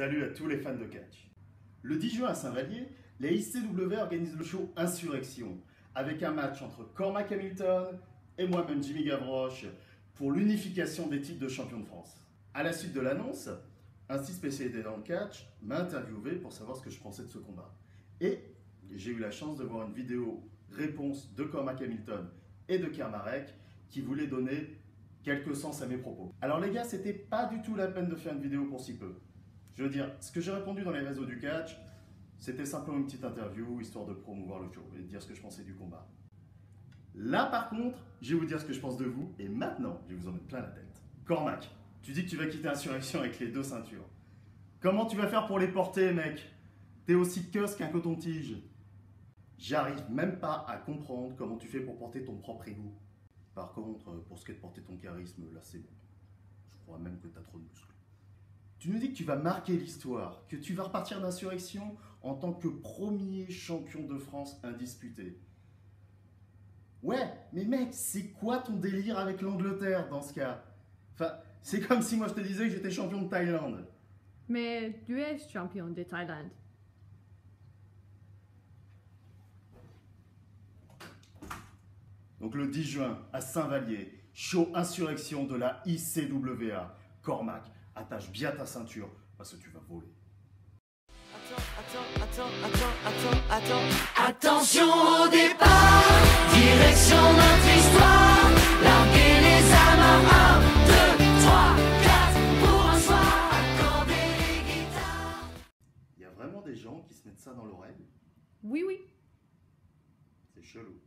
Salut à tous les fans de catch. Le 10 juin à Saint-Vallier, les ICW organisent le show Insurrection, avec un match entre Cormac Hamilton et moi-même Jimmy Gavroche pour l'unification des titres de champion de France. À la suite de l'annonce, un site spécialisé dans le catch m'a interviewé pour savoir ce que je pensais de ce combat. Et j'ai eu la chance de voir une vidéo réponse de Cormac Hamilton et de Kermarek qui voulait donner quelques sens à mes propos. Alors les gars, c'était pas du tout la peine de faire une vidéo pour si peu. Je veux dire, ce que j'ai répondu dans les réseaux du catch, c'était simplement une petite interview, histoire de promouvoir le show et de dire ce que je pensais du combat. Là par contre, je vais vous dire ce que je pense de vous, et maintenant, je vais vous en mettre plein la tête. Cormac, tu dis que tu vas quitter Insurrection avec les deux ceintures. Comment tu vas faire pour les porter, mec? T'es aussi queuse qu'un coton-tige. J'arrive même pas à comprendre comment tu fais pour porter ton propre ego. Par contre, pour ce qui est de porter ton charisme, là c'est bon. Je crois même que t'as trop de muscles. Tu nous dis que tu vas marquer l'histoire, que tu vas repartir d'insurrection en tant que premier champion de France indisputé. Ouais, mais mec, c'est quoi ton délire avec l'Angleterre dans ce cas? Enfin, c'est comme si moi je te disais que j'étais champion de Thaïlande. Mais tu es champion de Thaïlande. Donc le 10 juin, à Saint-Vallier, show insurrection de la ICWA. Cormac, attache bien ta ceinture parce que tu vas voler. Attends, attends, attends, attends, attends, attends. Attention au départ, direction notre histoire, larguer les armes à 1, 2, 3, 4, pour un soir, accorder les guitares. Il y a vraiment des gens qui se mettent ça dans l'oreille? Oui, oui. C'est chelou.